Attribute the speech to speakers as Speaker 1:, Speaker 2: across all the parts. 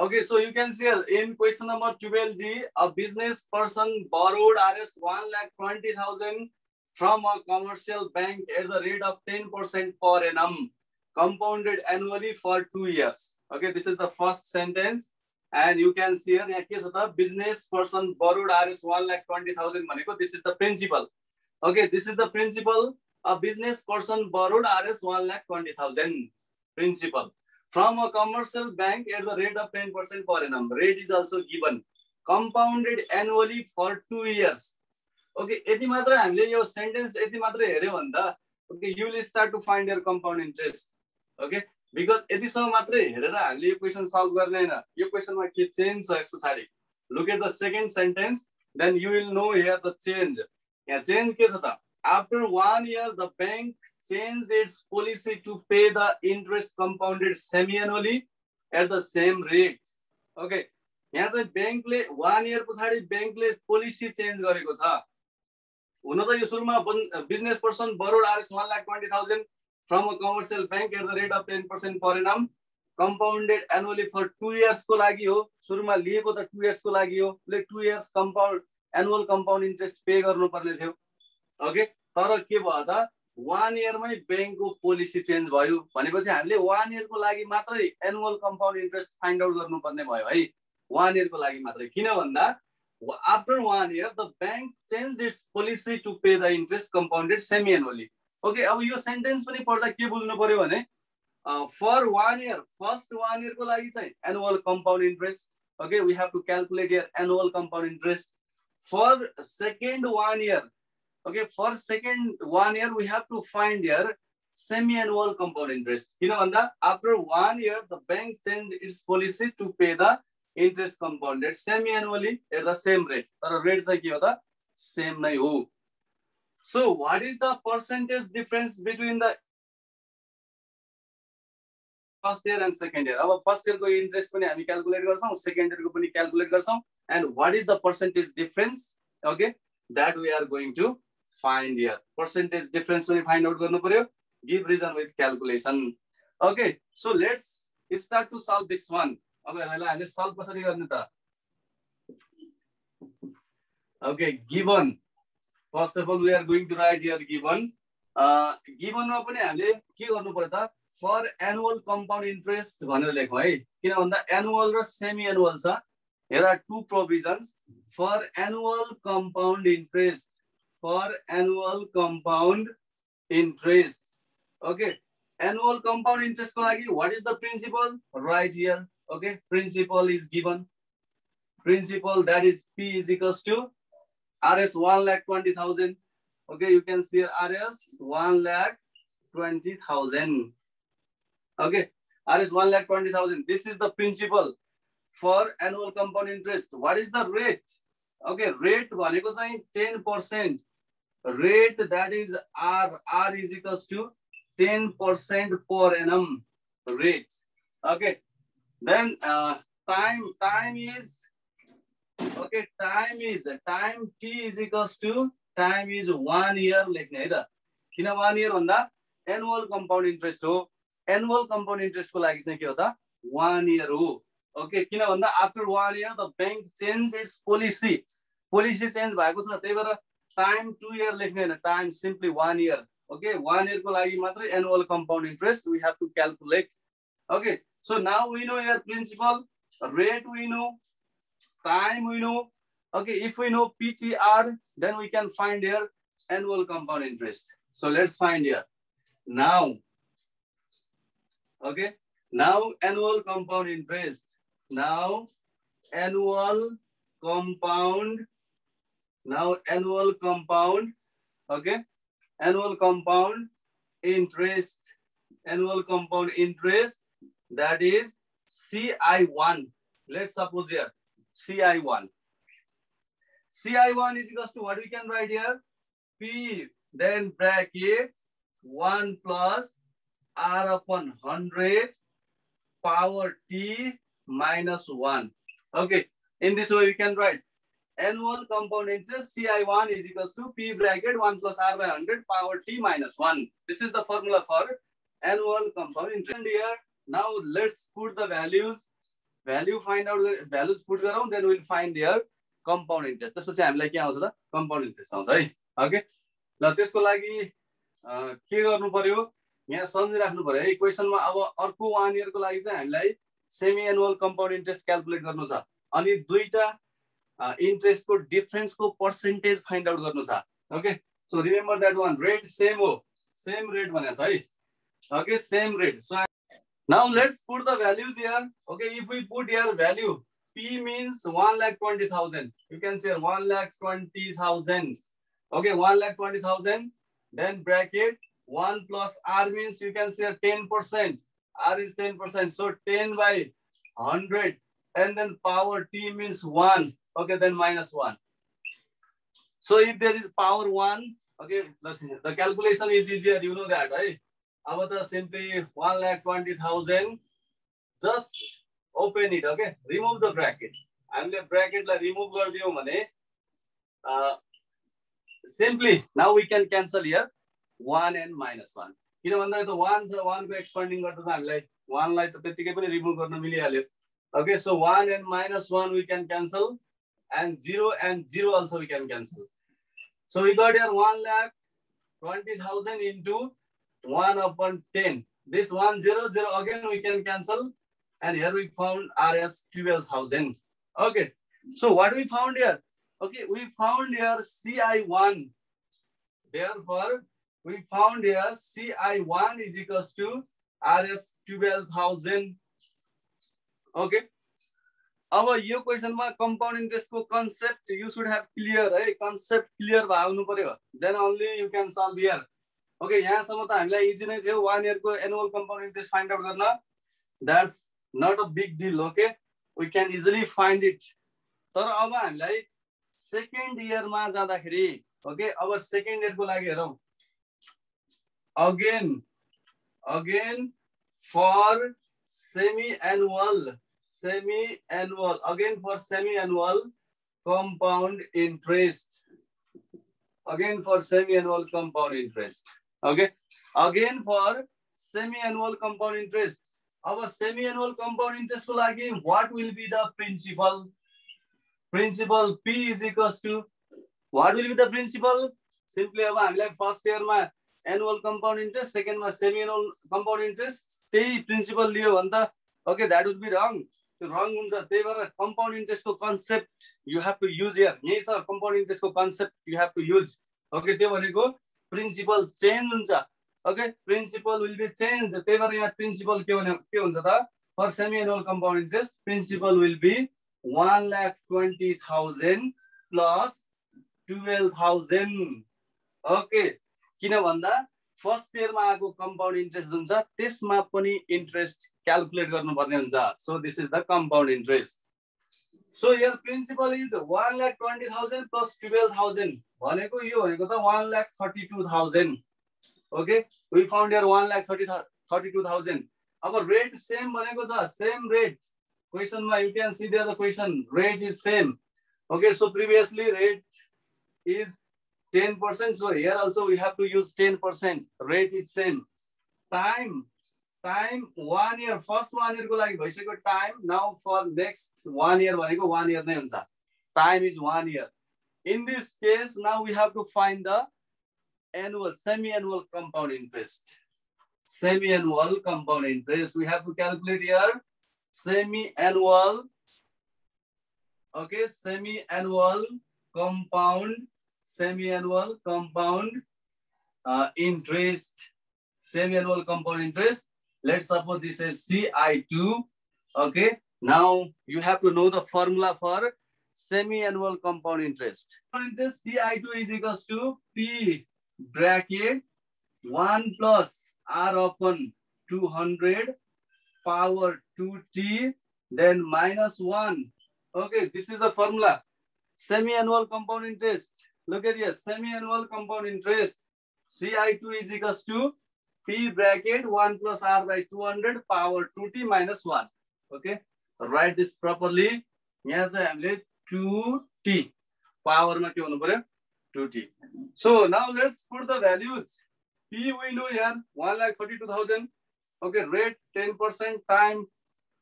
Speaker 1: Okay, so you can see in question number 12D, a business person borrowed Rs 1 lakh 20,000 from a commercial bank at the rate of 10% per annum, compounded annually for two years. Okay, this is the first sentence. And you can see here, त business person borrowed Rs 1 lakh 20,000 भनेको this is the principal. Okay, this is the principal. A business person borrowed Rs 1 lakh 20,000 principal from a commercial bank at the rate of 10% per annum. Rate is also given. Compounded annually for two years. Okay, यति मात्र हामीले यो sentence यति मात्र हेऱ्यो भने त okay you will start to find your compound interest okay because यतिसम्म मात्रै हेरेर हामीले यो क्वेसन सल्भ गर्ने होइन यो क्वेसनमा के चेन्ज छ यस पछाडि look at the second sentence then you will know here the change यहाँ चेन्ज के छ त after one year the bank changed its policy to pay the interest compounded semi-annually at the same rate. Okay. यहाँ चाहिँ ब्याङ्कले one year पछाडि ब्याङ्कले policy change गरेको छ। हुन त यो सुरुमा business person borrowed RS one lakh twenty thousand from a commercial bank at the rate of ten percent per annum compounded annually for two इयर्सको लागि हो। सुरुमा लिएको त टु इयर्सको लागि हो। Two years compound annual compound interest pay गर्नुपर्ने थियो। ओके तर के भयो त? वान इयरमै ब्याङ्कको पोलिसी चेन्ज भयो भनेपछि हामीले वान इयरको लागि मात्रै annual compound interest find out गर्नुपर्ने भयो है। वान इयरको लागि मात्रै। किन भन्दा after one year the bank change its policy to pay the interest compounded semi annually okay अब यो सेन्टेन्स पनि पढ्दा के बुझ्नु पर्यो भने for one year first one इयरको लागि चाहिँ annual compound interest okay we have to calculate your annual compound interest for second one year okay for second one year we have to find year semi annual compound interest किन भन्दा after one year the bank its policy to pay the interest compound semi annually at the same rate तर rate चाहिँ के हो त same नै हो so what is the percentage difference between the first year and second year अब first इयरको interest पनि हामी क्यालकुलेट गर्छौँ सेकेन्ड इयरको पनि क्यालकुलेट गर्छौँ and what is the percentage difference okay that we are going to find your percentage difference पनि find out गर्नु पर्यो. Give reason with calculation okay so let's start to solve this one अब यसलाई हामीले solve कसरी गर्ने त? Okay given first of all we are going to write your given गिभनमा पनि हामीले के गर्नु पर्यो त? फर एनुअल कम्पाउन्ड इन्ट्रेस्ट भनेर लेख्यो है। किन भन्दा एनुअल र सेमी एनुअल छ हेर two provisions for annual compound interest for annual compound interest. Okay, annual compound interest what is the principal? Right here. Okay, principal is given. Principal that is P is equals to RS 1 lakh 20,000. Okay, you can see RS 1 lakh 20,000. Okay, RS 1 lakh 20,000. This is the principal for annual compound interest. What is the rate? Okay rate भनेको चाहिँ ten percent rate that is R R equals to ten percent per annum rate okay then time time is okay time is time T equals to time is one year लेख्ने है त किन one year भन्दा annual compound interest हो annual compound इन्ट्रेस्टको लागि चाहिँ के हो त वान इयर हो ओके किन भन्दा after one year the bank change its policy policy change भएको छ त्यही भएर टाइम टु इयर लेख्ने होइन time simply one year okay one इयरको लागि मात्रै annual compound interest we have to calculate okay so now we know your principal rate we know, time we know. Okay, if we know PTR, then we can find here annual compound interest. So let's find here. Now, okay, now annual compound interest. Now annual compound now annual compound, okay? Annual compound interest, annual compound interest, that is CI1. Let's suppose here, CI1. CI1 is equals to what we can write here? P, then bracket 1 plus R upon 100 power T minus 1. Okay, in this way we can write annual compound interest CI1 is equals to P bracket 1 plus R by 100 power T minus 1. This is the formula for annual compound interest. And here, now let's put the values. Value find out values put गरौँ then will find their compound interest त्यसपछि हामीलाई के आउँछ त compound interest आउँछ है okay ल त्यसको लागि के गर्नु पर्यो यहाँ सम्झिराख्नु पर्यो है क्वेसनमा अब अर्को वान इयरको लागि चाहिँ हामीलाई semi annual compound interest calculate गर्नु छ। अनि दुईवटा इन्ट्रेस्टको डिफरेन्सको पर्सेन्टेज फाइन्ड आउट गर्नु छ। Okay so remember that one rate same हो। सेम रेट भनेको छ है। Okay same rate so now let's put the values here okay if we put here value P means 1 lakh 20,000. You can say 1 lakh 20,000. Okay, 1 lakh 20,000. Then bracket 1 plus R means you can say 10%. R is 10%. So 10 by 100. And then power T means 1. Okay, then minus 1. So if there is power 1, okay, the calculation is easier. You know that, right? About simply 1 lakh 20,000. Just open it, okay? Remove the bracket. हामीले ब्राकेटलाई remove गरिदियौँ भने simply now we can cancel here one and minus one किन भन्दाखेरि त one छ वानको expanding गर्दा त हामीलाई वानलाई त त्यतिकै पनि रिमुभ गर्न मिलिहाल्यो okay so one and minus one we can cancel and 0 and 0 also we can cancel. So we got here 1 lakh 20,000 into 1 upon 10. This 1 0 0 again we can cancel and here we found RS 12,000. Okay, so what we found here? Okay, we found here CI1. Therefore, we found here CI1 is equals to RS 12,000. Okay. अब यो क्वेसनमा compound इन्ट्रेस्टको concept you should have clear है? Concept clear भए आउनु पर्यो। Then only you can solve year okay यहाँसम्म त हामीलाई इजी नै थियो। One इयरको annual compound interest find out गर्न। That's not a big deal okay we can easily find it तर अब हामीलाई सेकेन्ड इयरमा जाँदाखेरि ओके अब सेकेन्ड इयरको लागि हेरौँ। Again again for semi annual semi annual again for semi annual compound interest again for semi-annual compound interest okay? again for semi-annual compound interest. अब सेमी एनुअल कम्पाउन्ड इन्ट्रेस्टको लागि what will be the principal principal P is equals to what will be the principal simply अब हामीलाई first इयरमा annual compound interest सेकेन्डमा semi annual compound interest त्यही principal लियो भने त okay that would be wrong त्यो रङ हुन्छ त्यही भएर compound इन्ट्रेस्टको concept you have to use your यही छ compound इन्ट्रेस्टको concept you have to use okay त्यो भनेको प्रिन्सिपल चेन्ज हुन्छ. Okay principal will be changed. त्यही भएर यहाँ प्रिन्सिपल के भने के हुन्छ त? For semi annual compound interest principal will be one lakh twenty thousand plus twelve thousand okay किन भन्दा फर्स्ट इयरमा आएको कम्पाउन्ड इन्ट्रेस्ट जुन छ त्यसमा पनि इन्ट्रेस्ट क्यालकुलेट गर्नुपर्ने हुन्छ। So this is the compound interest so your principal is one lakh twenty thousand plus twelve thousand भनेको यो भनेको त one lakh thirty two thousand okay? We found here 1 lakh 30 32000 our rate same भनेको छ same rate question ma you can see there the question rate is same okay? So previously rate is 10% so here also we have to use 10% rate is same time time one year first one year को लागि भइसक्यो time now for next one year भनेको one year नै हुन्छ time is one year in this case now we have to find the annual, semi-annual compound interest. Semi-annual compound interest. We have to calculate here semi-annual. Okay, semi-annual compound, semi-annual compound uh, interest. Semi-annual compound interest. Let's suppose this is CI2. Okay, now you have to know the formula for semi-annual compound interest. Interest CI2 is equals to P bracket 1 plus r upon 200 power 2t then minus 1 okay this is the formula semi-annual compound interest look at here semi-annual compound interest ci2 is equals to p bracket 1 plus r by 200 power 2t minus 1 okay write this properly यहाँ चाहिँ हामीले 2t पावरमा के हुनु पर्यो 2t. So now let's put the values. P we know here, 1 lakh 32,000. Okay, rate 10% time,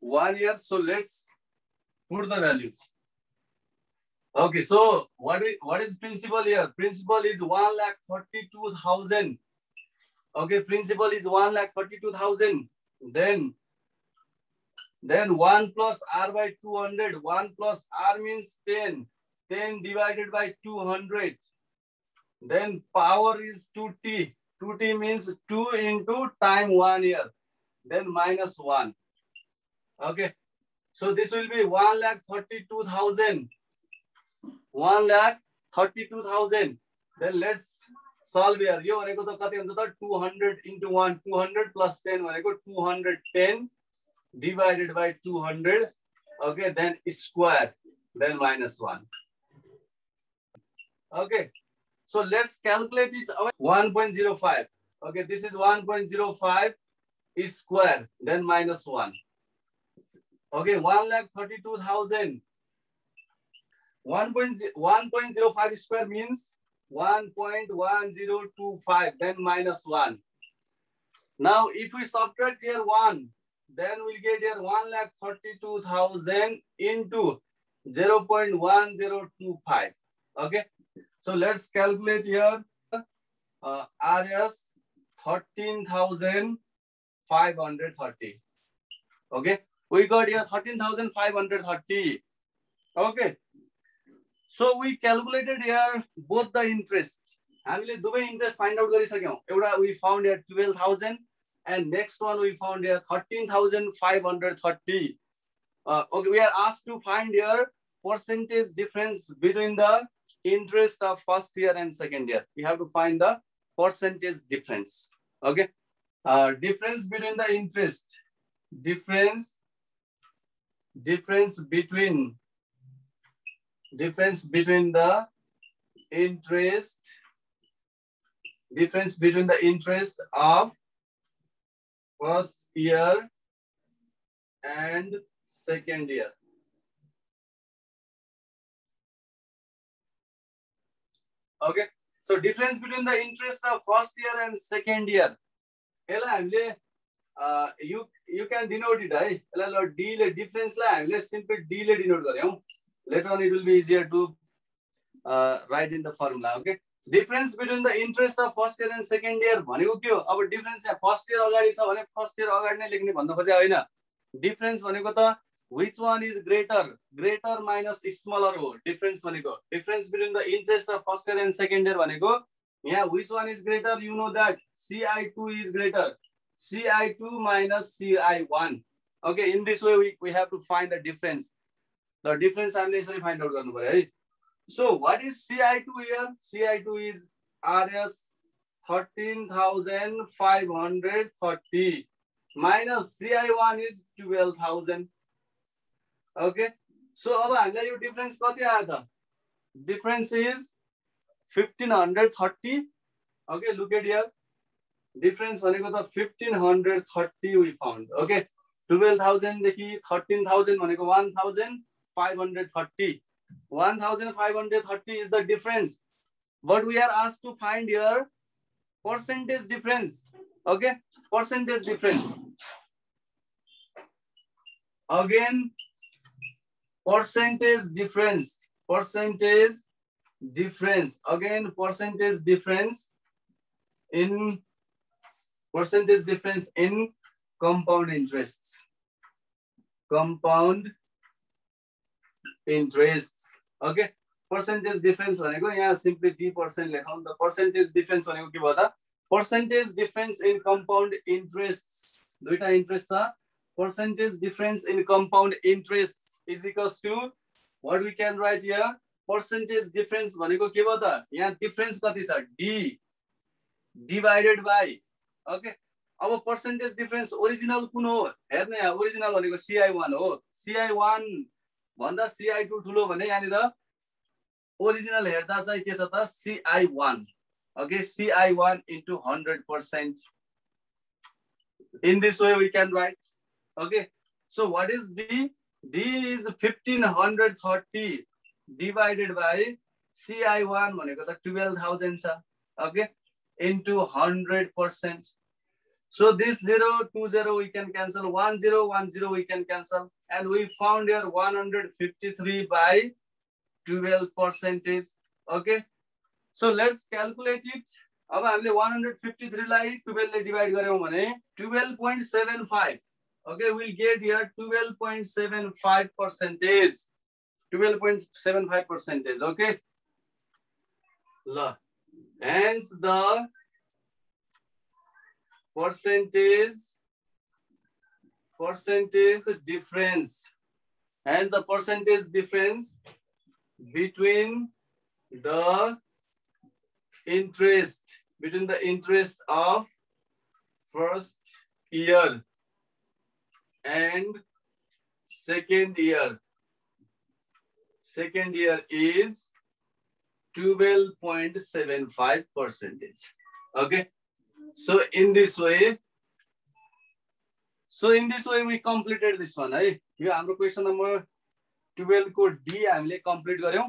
Speaker 1: one year. So let's put the values. Okay, so what is what is principal here? Principal is one lakh thirty-two thousand. Okay, principal is one lakh thirty-two thousand. Then then 1 plus r by 200. 1 plus r means 10. 10 divided by 200. Then power is 2t. 2t means 2 into time 1 year. Then minus 1. Okay. So this will be 1 lakh 32,000. 1 lakh 32,000. Then let's solve here. यो भनेको त कति हुन्छ त 200 into 1 200 plus 10 भनेको 210 divided by 200. Okay, then square, then minus 1. Okay, so let's calculate it 1.05. Okay, this is 1.05 is square, then minus 1. Okay, 1 lakh 32,000. 1.05 square means 1.1025, then minus 1. Now, if we subtract here 1, then we'll get here 1 lakh 32,000 into 0 0.1025. Okay, so let's calculate here uh, RS 13,530. Okay, we got here 13,530. Okay, so we calculated here both the interest. हामीले दुवै interest find out गरिसक्यौँ एउटा we found here 12,000 and next one we found here 13,530. Uh, okay, we are asked to find here percentage difference between the interest of first year and second year. We have to find the percentage difference. Okay, uh, difference between the interest, difference, difference between, difference between the interest difference between the interest of first year and second year. Okay, so difference between the interest of first year and second year. Uh, you you can denote it, right? D difference la simple D denote later on it will be easier to uh, write in the formula okay? Difference between the interest of first year and second year भनेको के हो अब difference यहाँ first year अगाडि छ भने first year अगाडि नै लेख्ने भन्नु खोजे होइन। डिफरेन्स भनेको त which one is greater greater minus smaller हो डिफरेन्स भनेको। Difference between the interest of first year and second year भनेको यहाँ which one is greater you know that CI two is greater CI two minus CI one okay in this way we have to find the difference र difference हामीले यसरी find out गर्नु पऱ्यो है So what is CI2 here? CI2 is RS 13,530 minus CI1 is 12,000. Okay. So अब हामीलाई यो difference कति आयो त difference is fifteen hundred thirty okay look at here difference भनेको त fifteen hundred thirty we found okay twelve थाउजन्डदेखि thirteen thousand भनेको one thousand 530. 1530 is the difference. What we are asked to find here, percentage difference. Okay, percentage difference. Again, percentage difference, percentage difference. Again, percentage difference in percentage difference in compound interests. Compound interest okay percentage difference भनेको यहाँ simply D percent लेखौँ the percentage difference भनेको के भयो त? Percentage difference in compound interest दुईटा interest छ। Percentage difference in compound interest is equals to what we can write here percentage difference भनेको के भयो त? यहाँ डिफरेन्स कति छ? डी डिभाइडेड बाई ओके अब पर्सेन्टेज डिफरेन्स ओरिजिनल कुन हो? हेर्ने ओरिजिनल भनेको सिआई वान हो। सिआई वान भन्दा सिआई टू ठुलो भने यहाँनिर ओरिजिनल हेर्दा चाहिँ के छ त? CI one okay CI one into hundred percent in this way we can write okay so what is D D is fifteen hundred thirty divided by CI one भनेको त टुवेल्भ थाउजन्ड छ. Okay into hundred percent So this 0, 2, 0 we can cancel, 1, 0, 1, 0 we can cancel. And we found here 153 by 12 percentage. Okay. So let's calculate it. अब हामीले 153 लाई 12 ले divide गर्यौं भने 12.75 okay we'll get here 12.75 percentage 12.75 percentage okay hence the percentage percentage difference. As the percentage difference between the interest between the interest of first year and second year. Second year is 12.75 percentage. Okay? So in this way so in this way we completed this one है यो हाम्रो question number टुवेल्भको D हामीले complete गऱ्यौँ।